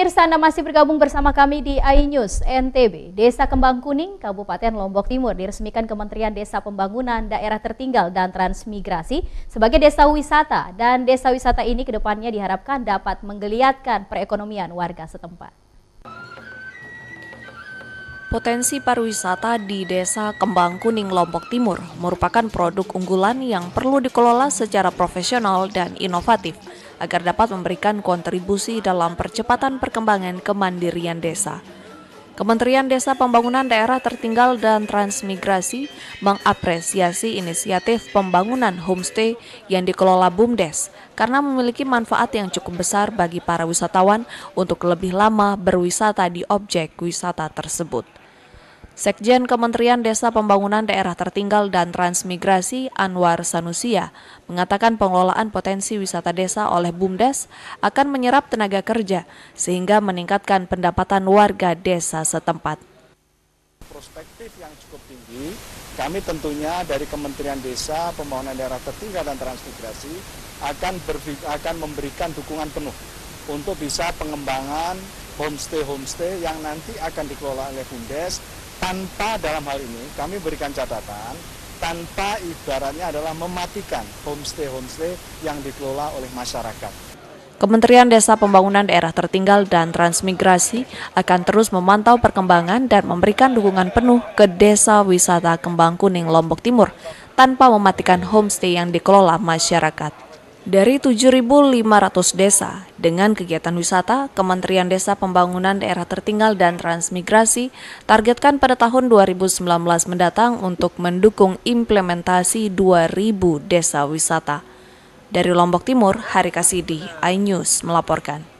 Pemirsa Anda masih bergabung bersama kami di iNews NTB. Desa Kembang Kuning, Kabupaten Lombok Timur diresmikan Kementerian Desa Pembangunan Daerah Tertinggal dan Transmigrasi sebagai desa wisata dan desa wisata ini ke depannya diharapkan dapat menggeliatkan perekonomian warga setempat. Potensi pariwisata di Desa Kembang Kuning Lombok Timur merupakan produk unggulan yang perlu dikelola secara profesional dan inovatif agar dapat memberikan kontribusi dalam percepatan perkembangan kemandirian desa. Kementerian Desa Pembangunan Daerah Tertinggal dan Transmigrasi mengapresiasi inisiatif pembangunan homestay yang dikelola BUMDes karena memiliki manfaat yang cukup besar bagi para wisatawan untuk lebih lama berwisata di objek wisata tersebut. Sekjen Kementerian Desa Pembangunan Daerah Tertinggal dan Transmigrasi Anwar Sanusia mengatakan pengelolaan potensi wisata desa oleh BUMDes akan menyerap tenaga kerja sehingga meningkatkan pendapatan warga desa setempat. Prospektif yang cukup tinggi, kami tentunya dari Kementerian Desa Pembangunan Daerah Tertinggal dan Transmigrasi akan, akan memberikan dukungan penuh untuk bisa pengembangan homestay-homestay yang nanti akan dikelola oleh BUMDes tanpa dalam hal ini kami berikan catatan tanpa ibaratnya adalah mematikan homestay-homestay yang dikelola oleh masyarakat. Kementerian Desa Pembangunan Daerah Tertinggal dan Transmigrasi akan terus memantau perkembangan dan memberikan dukungan penuh ke Desa Wisata Kembang Kuning Lombok Timur tanpa mematikan homestay yang dikelola masyarakat. Dari 7.500 desa, dengan kegiatan wisata, Kementerian Desa Pembangunan Daerah Tertinggal dan Transmigrasi targetkan pada tahun 2019 mendatang untuk mendukung implementasi 2.000 desa wisata. Dari Lombok Timur, Hari Kasidi, iNews melaporkan.